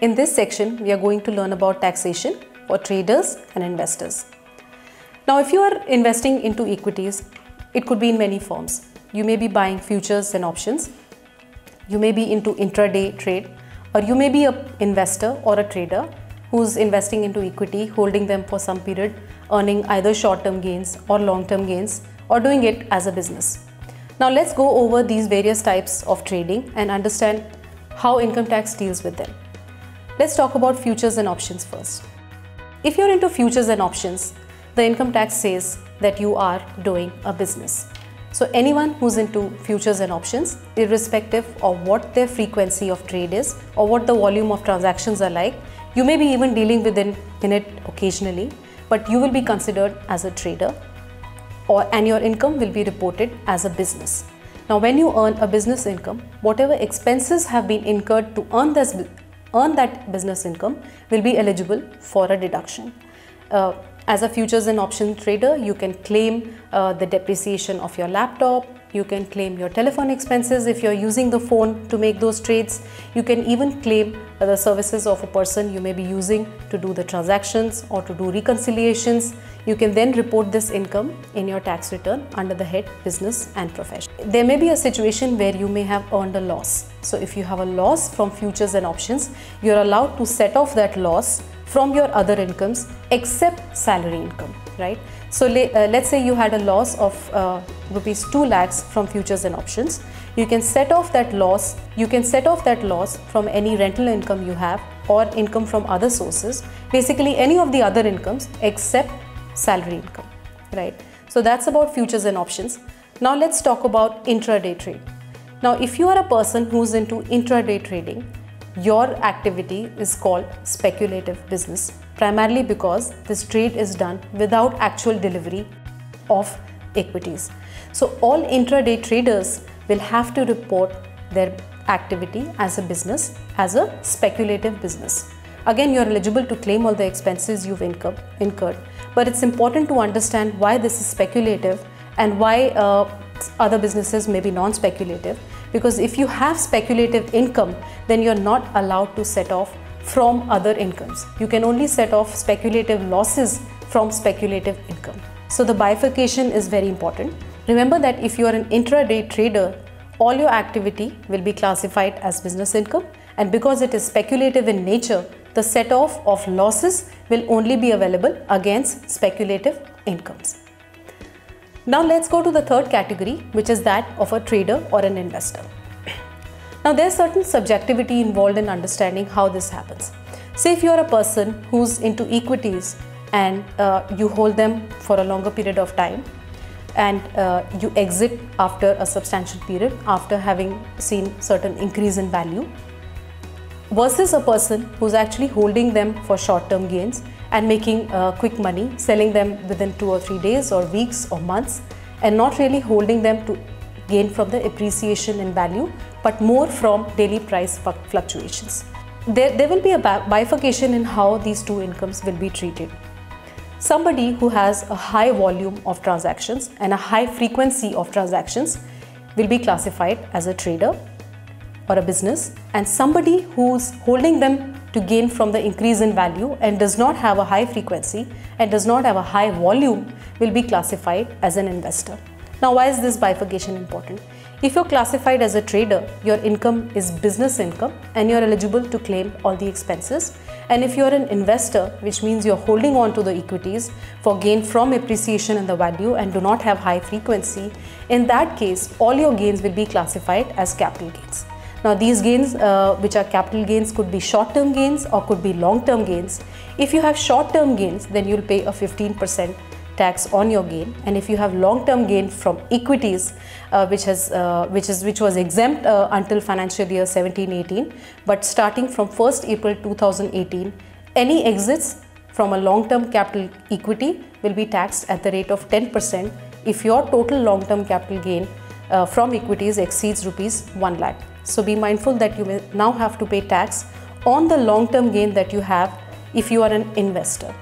In this section, we are going to learn about taxation for traders and investors. Now, if you are investing into equities, it could be in many forms. You may be buying futures and options. You may be into intraday trade, or you may be an investor or a trader who's investing into equity, holding them for some period, earning either short term gains or long term gains, or doing it as a business. Now, let's go over these various types of trading and understand how income tax deals with them. Let's talk about futures and options first. If you're into futures and options, the income tax says that you are doing a business. So anyone who's into futures and options, irrespective of what their frequency of trade is or what the volume of transactions are like, you may be even dealing with in, in it occasionally, but you will be considered as a trader or and your income will be reported as a business. Now when you earn a business income, whatever expenses have been incurred to earn this earn that business income will be eligible for a deduction. Uh, as a futures and option trader, you can claim uh, the depreciation of your laptop, you can claim your telephone expenses if you're using the phone to make those trades. You can even claim the services of a person you may be using to do the transactions or to do reconciliations. You can then report this income in your tax return under the head business and profession. There may be a situation where you may have earned a loss. So if you have a loss from futures and options, you're allowed to set off that loss from your other incomes except salary income, right? So uh, let's say you had a loss of uh, rupees 2 lakhs from futures and options. You can set off that loss. You can set off that loss from any rental income you have or income from other sources. Basically any of the other incomes except salary income, right? So that's about futures and options. Now let's talk about intraday trade. Now if you are a person who's into intraday trading, your activity is called speculative business primarily because this trade is done without actual delivery of equities. So all intraday traders will have to report their activity as a business as a speculative business. Again, you are eligible to claim all the expenses you've incurred, but it's important to understand why this is speculative and why uh, other businesses may be non-speculative because if you have speculative income then you're not allowed to set off from other incomes. You can only set off speculative losses from speculative income. So the bifurcation is very important. Remember that if you are an intraday trader, all your activity will be classified as business income and because it is speculative in nature, the set off of losses will only be available against speculative incomes. Now let's go to the third category, which is that of a trader or an investor. Now there's certain subjectivity involved in understanding how this happens. Say if you're a person who's into equities and uh, you hold them for a longer period of time and uh, you exit after a substantial period after having seen certain increase in value versus a person who's actually holding them for short-term gains and making uh, quick money, selling them within two or three days or weeks or months, and not really holding them to gain from the appreciation in value, but more from daily price fluctuations. There, there will be a bifurcation in how these two incomes will be treated. Somebody who has a high volume of transactions and a high frequency of transactions will be classified as a trader or a business and somebody who's holding them to gain from the increase in value and does not have a high frequency and does not have a high volume will be classified as an investor. Now why is this bifurcation important? If you're classified as a trader, your income is business income and you're eligible to claim all the expenses. And if you're an investor, which means you're holding on to the equities for gain from appreciation in the value and do not have high frequency, in that case, all your gains will be classified as capital gains. Now these gains uh, which are capital gains could be short-term gains or could be long-term gains. If you have short-term gains then you'll pay a 15% tax on your gain and if you have long-term gain from equities uh, which has uh, which is which was exempt uh, until financial year 17-18 but starting from 1st April 2018 any exits from a long-term capital equity will be taxed at the rate of 10% if your total long-term capital gain uh, from equities exceeds rupees 1 lakh. So be mindful that you may now have to pay tax on the long-term gain that you have if you are an investor.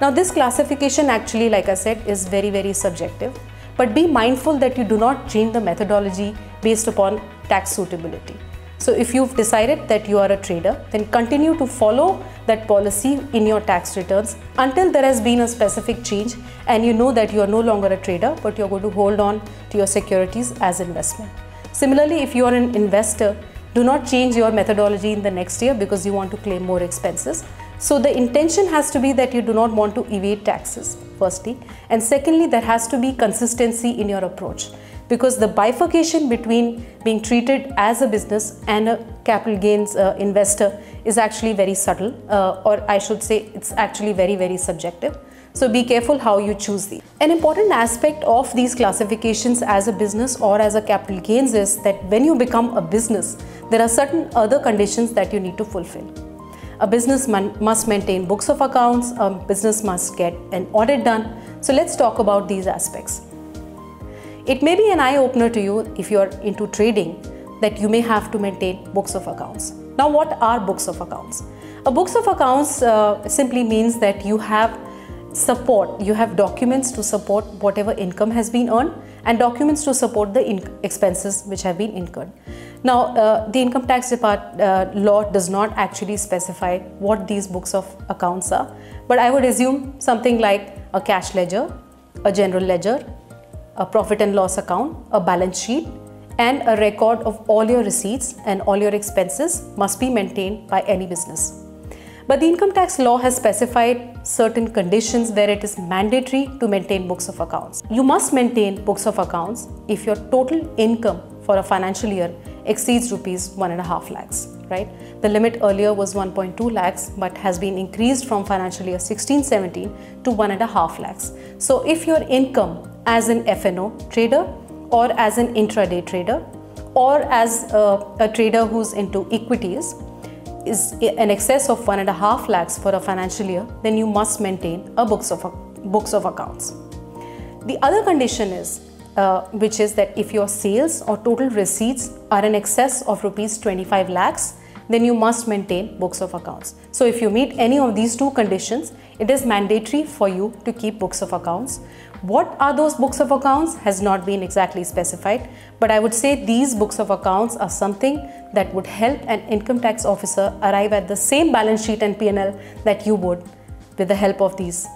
Now this classification actually like I said is very very subjective but be mindful that you do not change the methodology based upon tax suitability. So if you've decided that you are a trader, then continue to follow that policy in your tax returns until there has been a specific change and you know that you are no longer a trader, but you're going to hold on to your securities as investment. Similarly, if you are an investor, do not change your methodology in the next year because you want to claim more expenses. So the intention has to be that you do not want to evade taxes, firstly. And secondly, there has to be consistency in your approach because the bifurcation between being treated as a business and a capital gains uh, investor is actually very subtle uh, or I should say it's actually very very subjective. So be careful how you choose these. An important aspect of these classifications as a business or as a capital gains is that when you become a business, there are certain other conditions that you need to fulfill. A business must maintain books of accounts, a business must get an audit done. So let's talk about these aspects. It may be an eye opener to you if you are into trading that you may have to maintain books of accounts. Now, what are books of accounts? A books of accounts uh, simply means that you have support, you have documents to support whatever income has been earned and documents to support the expenses which have been incurred. Now, uh, the income tax depart, uh, law does not actually specify what these books of accounts are, but I would assume something like a cash ledger, a general ledger, a profit and loss account, a balance sheet, and a record of all your receipts and all your expenses must be maintained by any business. But the income tax law has specified certain conditions where it is mandatory to maintain books of accounts. You must maintain books of accounts if your total income for a financial year exceeds rupees 1.5 lakhs, right? The limit earlier was 1.2 lakhs but has been increased from financial year 16-17 to 1.5 lakhs. So if your income as an FNO trader or as an intraday trader or as a, a trader who's into equities is in excess of one and a half lakhs for a financial year, then you must maintain a books of books of accounts. The other condition is uh, which is that if your sales or total receipts are in excess of rupees 25 lakhs, then you must maintain books of accounts. So if you meet any of these two conditions, it is mandatory for you to keep books of accounts. What are those books of accounts has not been exactly specified, but I would say these books of accounts are something that would help an income tax officer arrive at the same balance sheet and P&L that you would with the help of these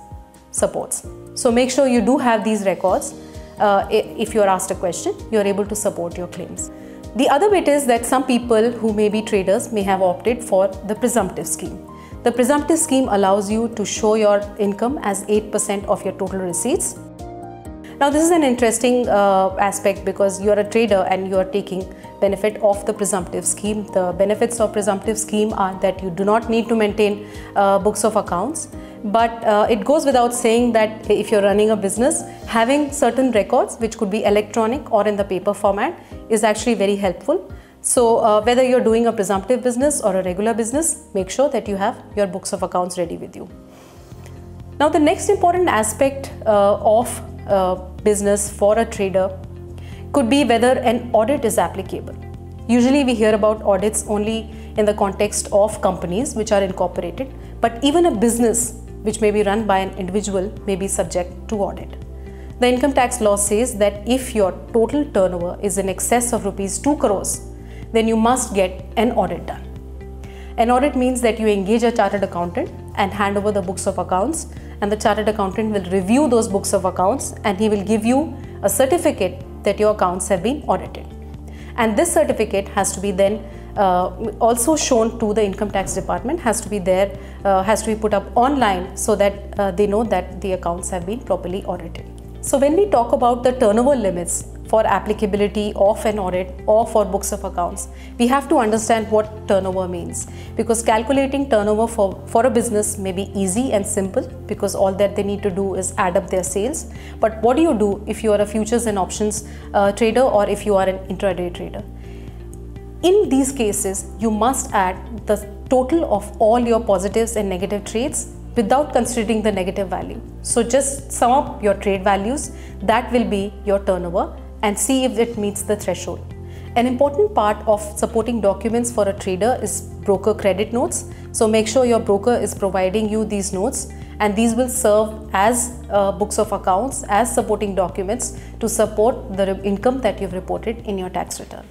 supports. So make sure you do have these records. Uh, if you are asked a question, you are able to support your claims. The other bit is that some people who may be traders may have opted for the presumptive scheme. The presumptive scheme allows you to show your income as 8% of your total receipts now this is an interesting uh, aspect because you are a trader and you are taking benefit of the presumptive scheme. The benefits of presumptive scheme are that you do not need to maintain uh, books of accounts but uh, it goes without saying that if you're running a business, having certain records which could be electronic or in the paper format is actually very helpful. So uh, whether you're doing a presumptive business or a regular business, make sure that you have your books of accounts ready with you. Now the next important aspect uh, of uh, business for a trader could be whether an audit is applicable. Usually we hear about audits only in the context of companies which are incorporated, but even a business which may be run by an individual may be subject to audit. The income tax law says that if your total turnover is in excess of rupees 2 crores, then you must get an audit done. An audit means that you engage a chartered accountant and hand over the books of accounts and the chartered accountant will review those books of accounts and he will give you a certificate that your accounts have been audited. And this certificate has to be then uh, also shown to the income tax department, has to be there, uh, has to be put up online so that uh, they know that the accounts have been properly audited. So when we talk about the turnover limits, for applicability of an audit or for books of accounts, we have to understand what turnover means because calculating turnover for, for a business may be easy and simple because all that they need to do is add up their sales. But what do you do if you are a futures and options uh, trader or if you are an intraday trader? In these cases, you must add the total of all your positives and negative trades without considering the negative value. So just sum up your trade values, that will be your turnover and see if it meets the threshold. An important part of supporting documents for a trader is broker credit notes. So make sure your broker is providing you these notes and these will serve as uh, books of accounts as supporting documents to support the income that you've reported in your tax return.